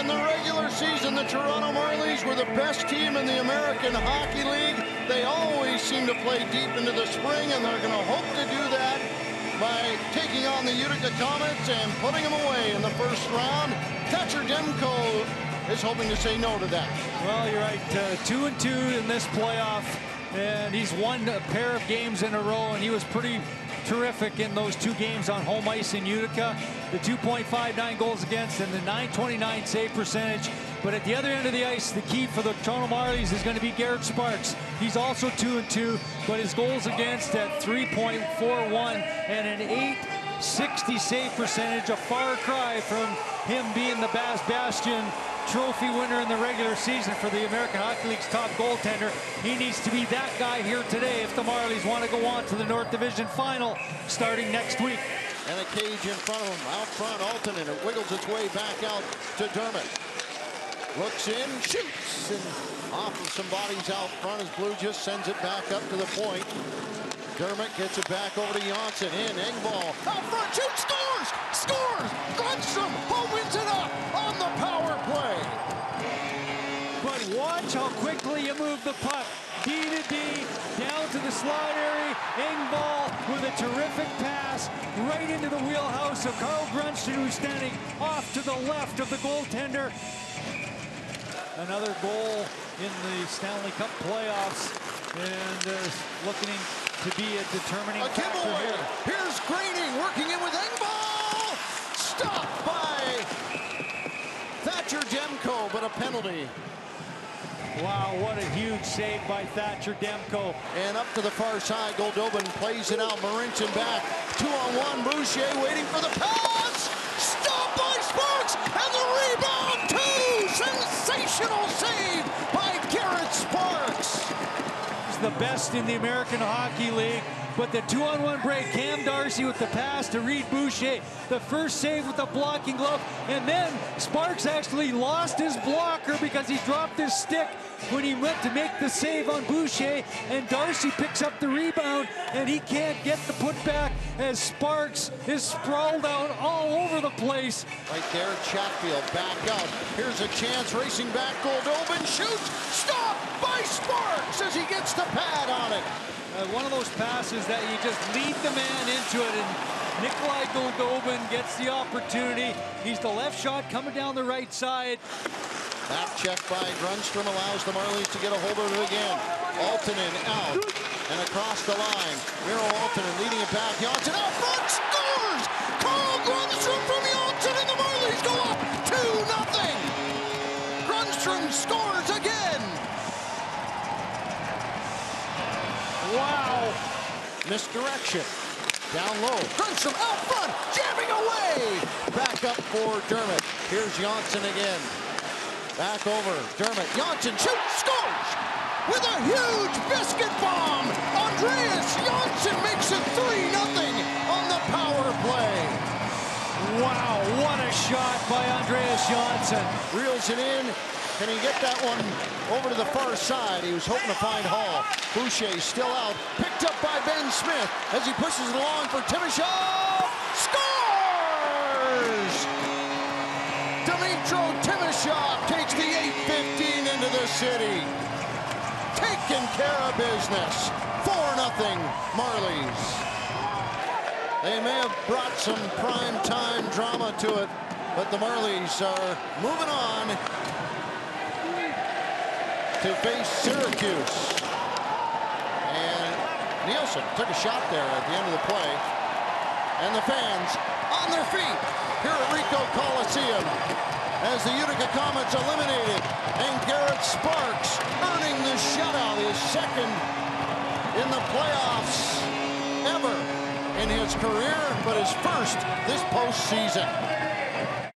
In the regular season, the Toronto Marlies were the best team in the American Hockey League. They always seem to play deep into the spring, and they're going to hope to do that by taking on the Utica Comets and putting them away in the first round. Thatcher Demko is hoping to say no to that. Well, you're right. Uh, two and two in this playoff, and he's won a pair of games in a row, and he was pretty terrific in those two games on home ice in Utica. The 2.59 goals against and the 929 save percentage. But at the other end of the ice, the key for the Toronto Marlies is going to be Garrett Sparks. He's also 2 and 2, but his goals against at 3.41 and an 860 save percentage, a far cry from him being the Baz Bastien trophy winner in the regular season for the American Hockey League's top goaltender. He needs to be that guy here today if the Marlies want to go on to the North Division final starting next week. And a cage in front of him. Out front, Aaltonen, and it wiggles its way back out to Dermott. Looks in, shoots, and off of some bodies out front as Blue just sends it back up to the point. Dermott gets it back over to Johnsson. In, Engvall. Out front, shoots, scores! Scores! Grundstrom opens it watch how quickly you move the puck. D to D, down to the slot area. Engvall with a terrific pass right into the wheelhouse of Carl Grundstrom, who's standing off to the left of the goaltender. Another goal in the Stanley Cup playoffs and uh, looking to be a determining a factor giveaway. here. Here's Greening working in with Engvall. Stopped by Thatcher Demko, but a penalty. Wow, what a huge save by Thatcher Demko. And up to the far side, Goldobin plays it out. Marincin back. Two on one. Boucher waiting for the pass. Stopped by Sparks. And the rebound, too. Sensational save by Garrett Sparks. He's the best in the American Hockey League. But the two-on-one break, Cam Darcy with the pass to Reid Boucher. The first save with the blocking glove. And then Sparks actually lost his blocker because he dropped his stick when he went to make the save on Boucher. And Darcy picks up the rebound, and he can't get the putback as Sparks is sprawled out all over the place. Right there, Chatfield back out. Here's a chance, racing back, Goldobin shoots. Stopped by Sparks as he gets the pad on it. Uh, one of those passes that you just lead the man into it, and Nikolai Goldobin gets the opportunity. He's the left shot coming down the right side. Back check by Grundstrom allows the Marlies to get a hold of it again. Aaltonen out and across the line. Miro Aaltonen leading it back. Johnsson out front Misdirection. Down low. Grundstrom out front, jamming away. Back up for Dermott. Here's Johnsson again. Back over. Dermott. Johnsson shoots, scores! With a huge biscuit bomb. Andreas Johnsson makes it 3 nothing on the power play. Wow, what a shot by Andreas Johnsson. Reels it in. Can he get that one over to the far side? He was hoping to find Holl. Boucher still out. Picked up by Ben Smith as he pushes it along for Timashov. Scores! Dmytro Timashov takes the 8-15 into the city. Taking care of business. 4-0 Marlies. They may have brought some prime time drama to it, but the Marlies are moving on to face Syracuse. And Nielsen took a shot there at the end of the play. And the fans on their feet here at Ricoh Coliseum as the Utica Comets eliminated and Garrett Sparks earning the shutout, his second in the playoffs ever in his career, but his first this postseason.